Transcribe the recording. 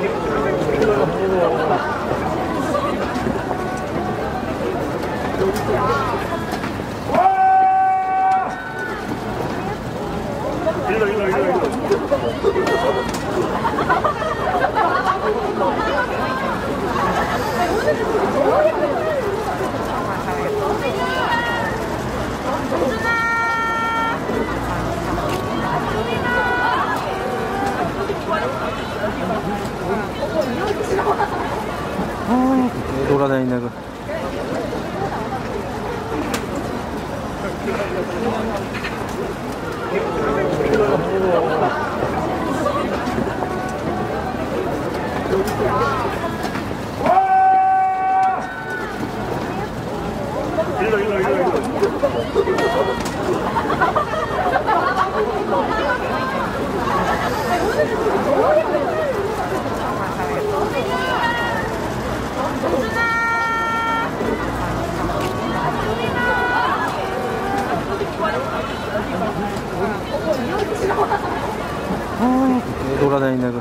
일로 아, 돌아다니네 그. 일로 일로 일로 일로 돌아다니네 그.